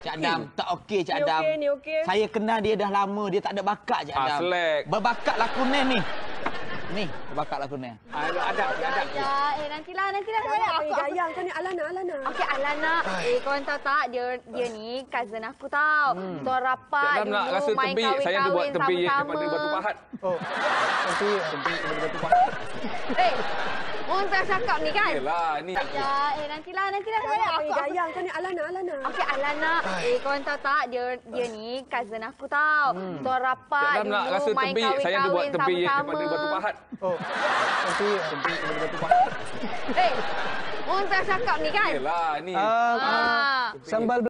Cik Adam, tak okey Cik Ni Adam. okey, ni okey. Saya kenal dia dah lama, dia tak ada bakat Cik Ah, Adam. selek. Berbakat lakonan ni. Ni, berbakat lakonan. Ah, Ada ada ada. Ya, eh nantilah, nantilah. Saya nak panggil aku. Gayang kau ni Alana, Alana. Okey, Alana. Eh, korang tahu tak, dia dia ni cousin aku tau. Hmm. Tuan rapat Cik Adam nak dulu, rasa main tebi, saya ada buat sama-sama. daripada batu pahat. Oh, tapi Tebi daripada batu pahat. Eh, orang tak cakap ni kan? Yalah, ni. Ya, eh nantilah, nantilah. Tak Saya nak aku. Gayang kau ni Alana, Alana. Okey, Alana. Eh, korang tahu tak, dia dia ni cousin aku tau. Tuan Cik rapat Adam nak dulu, rasa main tebi, saya ada buat sama-sama. daripada batu pahat. oh, tapi Tebi daripada batu pahat. Eh, orang tak cakap ni kan? Yalah, ni. ah, Ah. sambal